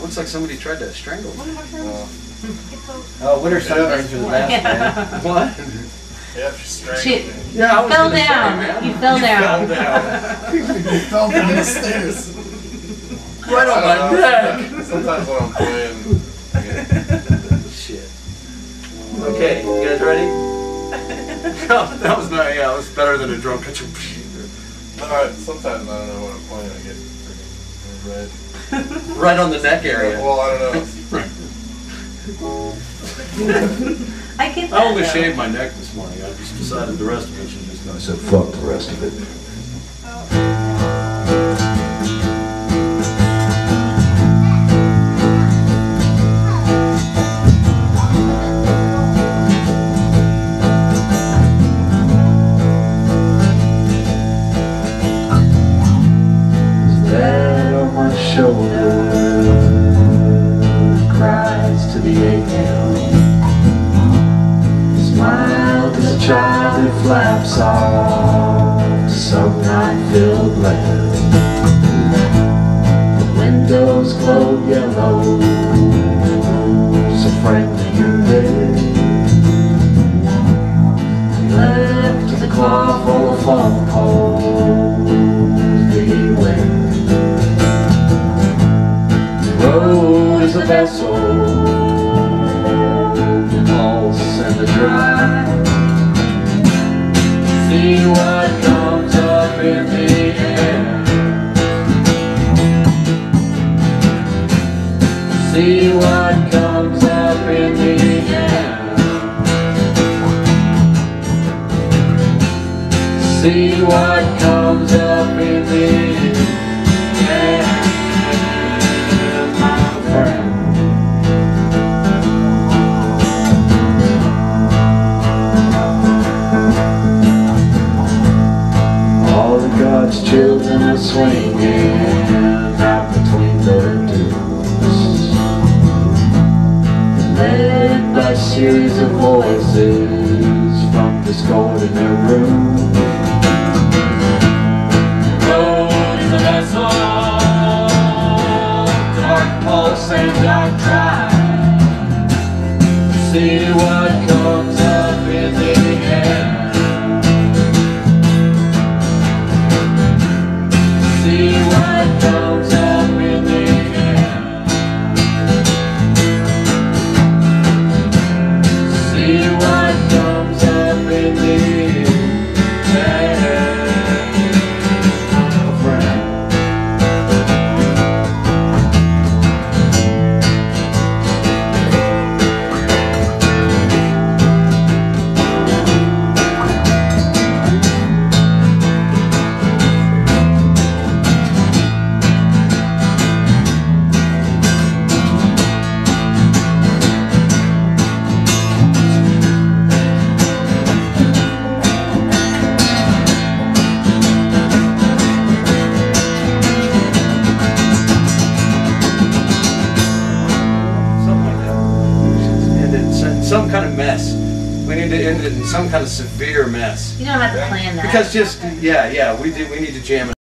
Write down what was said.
it looks like somebody tried to strangle me. Oh, winter sunburns are the best, man. What? Yeah, she's strangled Shit. me. Yeah, I was Fell gonna say, down. man. You fell down. Fell down. fell down the stairs. Right on I my don't know, neck. Sometimes when I'm playing, I get Shit. Okay, you guys ready? Oh, that was not, yeah, it was better than a drum. Catch No, I, sometimes I don't know when I'm playing. I get freaking red. Right on the neck area. Well, I don't know. I get that. I only though. shaved my neck this morning. I just decided the rest of it should just go. I said, fuck the rest of it. Flaps off to some night-filled land. The windows glow yellow, so friendly and red. Left the cloth full of phone calls beware. The road is a vessel, pulse and the drive. See what comes up in the. See what comes up in the. See what God's children are swinging out between the dunes, led by a series of voices from discord in their room. Road is a vessel, dark pulse and dark. See what some kind of mess. We need to end it in some kind of severe mess. You don't have to plan that. Because just, yeah, yeah, we do, we need to jam it.